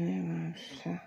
Hey, Master.